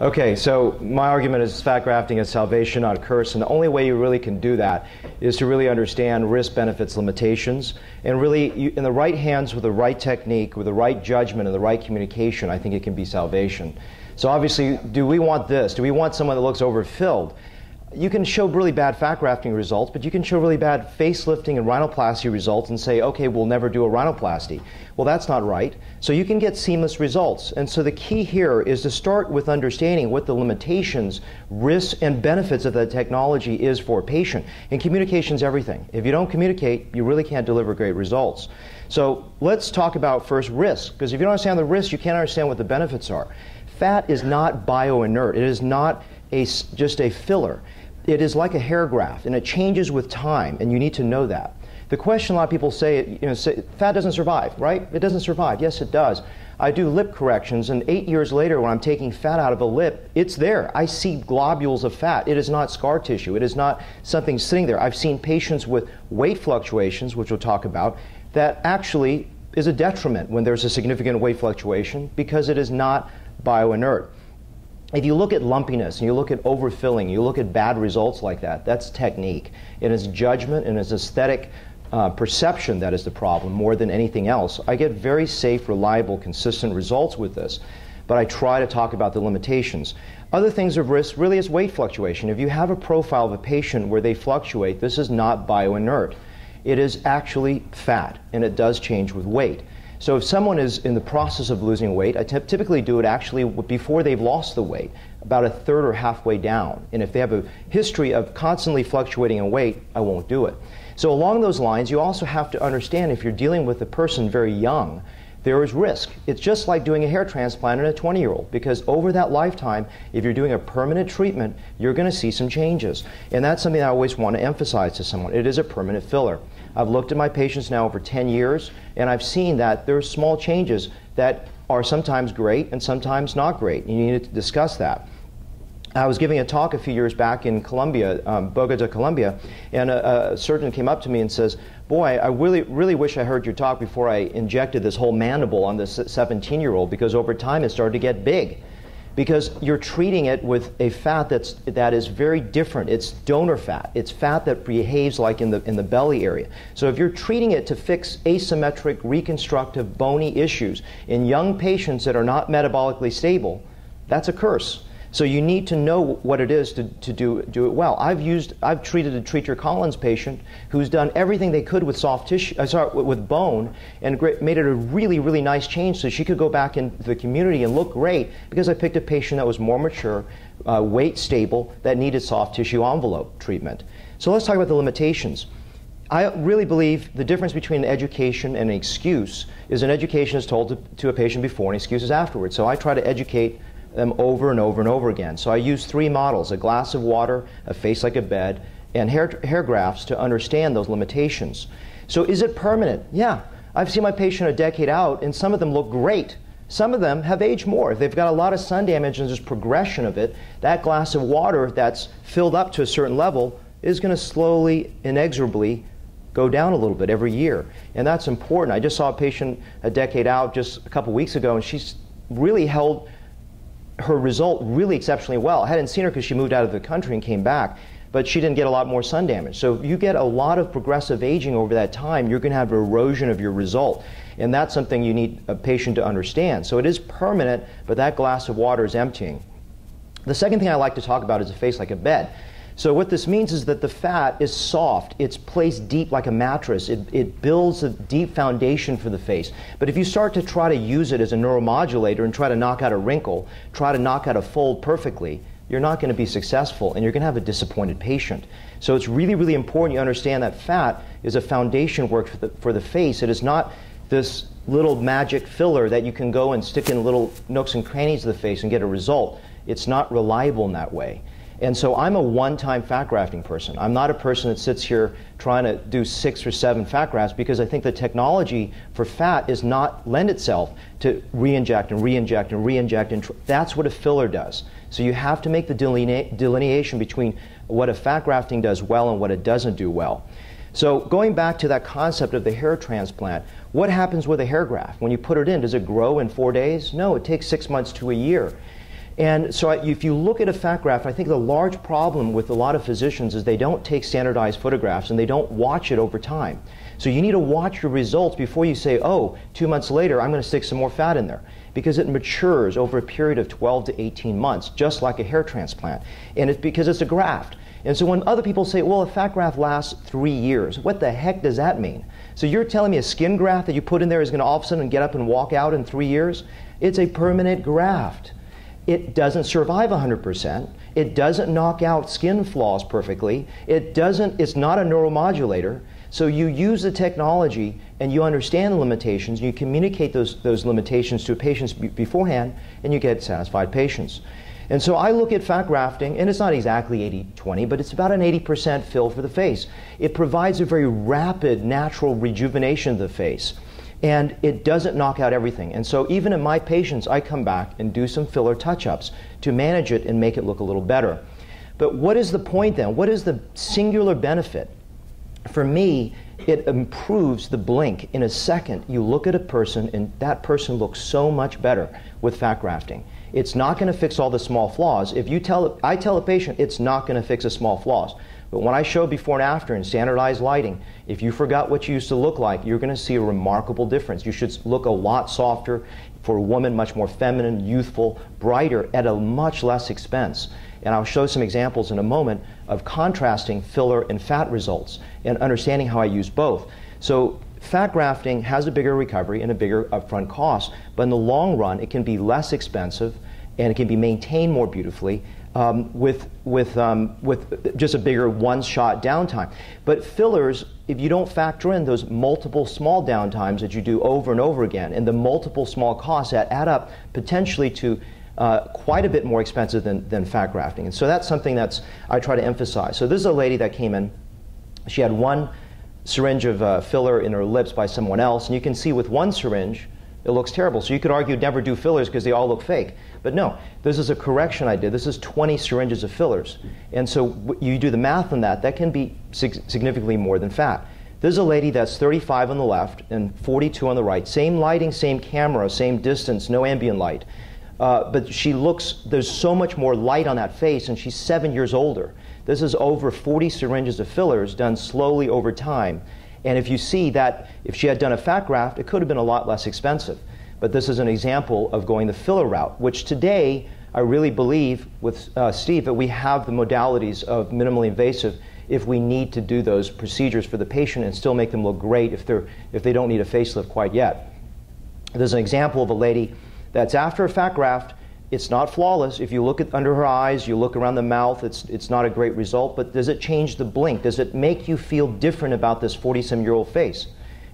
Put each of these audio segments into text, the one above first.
Okay, so my argument is fat grafting is salvation, not a curse, and the only way you really can do that is to really understand risk, benefits, limitations, and really, you, in the right hands with the right technique, with the right judgment, and the right communication, I think it can be salvation. So obviously, do we want this? Do we want someone that looks overfilled? You can show really bad fat grafting results, but you can show really bad facelifting and rhinoplasty results and say, okay, we'll never do a rhinoplasty. Well, that's not right. So you can get seamless results. And so the key here is to start with understanding what the limitations, risks, and benefits of that technology is for a patient. And communication is everything. If you don't communicate, you really can't deliver great results. So let's talk about first risk, because if you don't understand the risks, you can't understand what the benefits are. Fat is not bioinert. It is not a, just a filler it is like a hair graft and it changes with time, and you need to know that. The question a lot of people say, you know, say, fat doesn't survive, right? It doesn't survive. Yes, it does. I do lip corrections, and eight years later, when I'm taking fat out of a lip, it's there. I see globules of fat. It is not scar tissue. It is not something sitting there. I've seen patients with weight fluctuations, which we'll talk about, that actually is a detriment when there's a significant weight fluctuation because it is not bioinert if you look at lumpiness and you look at overfilling, you look at bad results like that, that's technique. It is judgment and it's aesthetic uh, perception that is the problem more than anything else. I get very safe, reliable, consistent results with this, but I try to talk about the limitations. Other things of risk really is weight fluctuation. If you have a profile of a patient where they fluctuate, this is not bioinert. It is actually fat, and it does change with weight. So if someone is in the process of losing weight, I typically do it actually before they've lost the weight, about a third or halfway down. And if they have a history of constantly fluctuating in weight, I won't do it. So along those lines, you also have to understand if you're dealing with a person very young, there is risk. It's just like doing a hair transplant in a 20 year old because over that lifetime, if you're doing a permanent treatment, you're going to see some changes. And that's something I always want to emphasize to someone. It is a permanent filler. I've looked at my patients now over 10 years, and I've seen that there are small changes that are sometimes great and sometimes not great. You need to discuss that. I was giving a talk a few years back in Colombia, um, Bogota, Colombia, and a, a, surgeon came up to me and says, "Boy, I really, really wish I heard your talk before I injected this whole mandible on this 17-year-old because over time it started to get big." because you're treating it with a fat that's that is very different. It's donor fat. It's fat that behaves like in the in the belly area. So if you're treating it to fix asymmetric reconstructive bony issues in young patients that are not metabolically stable, that's a curse. So you need to know what it is to, to do, do it well. I've used, I've treated a Treacher Collins patient who's done everything they could with soft tissue, uh, sorry, with bone, and made it a really, really nice change so she could go back into the community and look great because I picked a patient that was more mature, uh, weight stable, that needed soft tissue envelope treatment. So let's talk about the limitations. I really believe the difference between an education and an excuse is an education is told to, to a patient before and excuse is afterwards. So I try to educate them over and over and over again. So I use three models a glass of water, a face like a bed, and hair, hair grafts to understand those limitations. So is it permanent? Yeah. I've seen my patient a decade out, and some of them look great. Some of them have aged more. If they've got a lot of sun damage and there's progression of it, that glass of water that's filled up to a certain level is going to slowly, inexorably go down a little bit every year. And that's important. I just saw a patient a decade out just a couple weeks ago, and she's really held her result really exceptionally well. I hadn't seen her because she moved out of the country and came back, but she didn't get a lot more sun damage. So if you get a lot of progressive aging over that time, you're going to have erosion of your result. And that's something you need a patient to understand. So it is permanent, but that glass of water is emptying. The second thing I like to talk about is a face like a bed. So what this means is that the fat is soft. It's placed deep like a mattress. It, it builds a deep foundation for the face. But if you start to try to use it as a neuromodulator and try to knock out a wrinkle, try to knock out a fold perfectly, you're not going to be successful and you're going to have a disappointed patient. So it's really, really important you understand that fat is a foundation work for the, for the face. It is not this little magic filler that you can go and stick in little nooks and crannies of the face and get a result. It's not reliable in that way. And so I'm a one time fat grafting person. I'm not a person that sits here trying to do six or seven fat grafts because I think the technology for fat is not lend itself to re inject and re inject and re inject. And that's what a filler does. So you have to make the delinea- delineation between what a fat grafting does well and what it doesn't do well. So going back to that concept of the hair transplant, what happens with a hair graft? When you put it in, does it grow in four days? No, it takes six months to a year. And so if you look at a fat graft, I think the large problem with a lot of physicians is they don't take standardized photographs and they don't watch it over time. So you need to watch your results before you say, oh, two months later, I'm going to stick some more fat in there. Because it matures over a period of 12 to 18 months, just like a hair transplant. And it's because it's a graft. And so when other people say, well, a fat graft lasts three years, what the heck does that mean? So you're telling me a skin graft that you put in there is going to all of a sudden get up and walk out in three years? It's a permanent graft. It doesn't survive 100%. It doesn't knock out skin flaws perfectly. It doesn't, it's not a neuromodulator. So you use the technology and you understand the limitations, you communicate those, those limitations to patients beforehand, and you get satisfied patients. And so I look at fat grafting, and it's not exactly 80 20, but it's about an 80% fill for the face. It provides a very rapid, natural rejuvenation of the face and it doesn't knock out everything. And so even in my patients, I come back and do some filler touch-ups to manage it and make it look a little better. But what is the point then? What is the singular benefit? For me, it improves the blink in a second. You look at a person and that person looks so much better with fat grafting. It's not going to fix all the small flaws. If you tell, I tell a patient it's not going to fix the small flaws. But when I show before and after in standardized lighting, if you forgot what you used to look like, you're going to see a remarkable difference. You should look a lot softer for a woman, much more feminine, youthful, brighter, at a much less expense. And I'll show some examples in a moment of contrasting filler and fat results and understanding how I use both. So fat grafting has a bigger recovery and a bigger upfront cost, but in the long run, it can be less expensive and it can be maintained more beautifully um, with, with, um, with just a bigger one shot downtime. But fillers, if you don't factor in those multiple small downtimes that you do over and over again and the multiple small costs that add up potentially to uh, quite a bit more expensive than, than fat grafting. And so that's something that's I try to emphasize. So this is a lady that came in. She had one syringe of uh, filler in her lips by someone else, and you can see with one syringe, it looks terrible. So you could argue never do fillers because they all look fake. But no, this is a correction I did. This is 20 syringes of fillers. And so you do the math on that, that can be sig- significantly more than fat. This is a lady that's 35 on the left and 42 on the right. Same lighting, same camera, same distance, no ambient light. Uh, but she looks, there's so much more light on that face, and she's seven years older. This is over 40 syringes of fillers done slowly over time. And if you see that if she had done a fat graft, it could have been a lot less expensive. But this is an example of going the filler route, which today I really believe with uh, Steve that we have the modalities of minimally invasive if we need to do those procedures for the patient and still make them look great if, they're, if they don't need a facelift quite yet. There's an example of a lady that's after a fat graft. It's not flawless. If you look at under her eyes, you look around the mouth, it's, it's not a great result, but does it change the blink? Does it make you feel different about this 40 some year old face?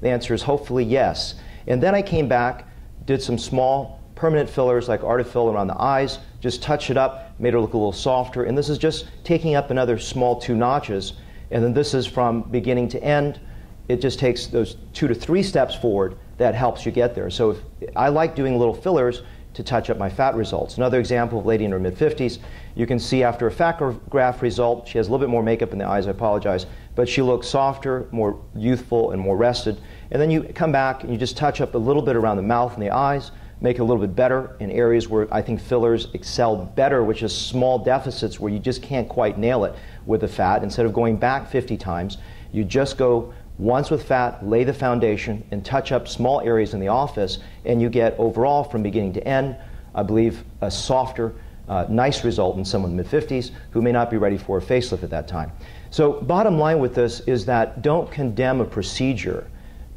The answer is hopefully yes. And then I came back did some small permanent fillers like Artefill around the eyes, just touch it up, made her look a little softer. And this is just taking up another small two notches. And then this is from beginning to end. It just takes those two to three steps forward that helps you get there. So if, I like doing little fillers to touch up my fat results. Another example of a lady in her mid 50s, you can see after a fat graft result, she has a little bit more makeup in the eyes, I apologize, but she looks softer, more youthful, and more rested. And then you come back and you just touch up a little bit around the mouth and the eyes, make it a little bit better in areas where I think fillers excel better, which is small deficits where you just can't quite nail it with the fat. Instead of going back 50 times, you just go once with fat, lay the foundation, and touch up small areas in the office, and you get overall from beginning to end, I believe, a softer, uh, nice result in someone in the mid 50s who may not be ready for a facelift at that time. So, bottom line with this is that don't condemn a procedure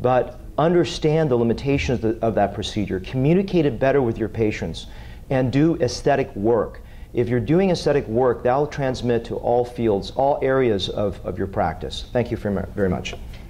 but understand the limitations of that procedure, communicate it better with your patients, and do aesthetic work. If you're doing aesthetic work, that will transmit to all fields, all areas of, of your practice. Thank you very much.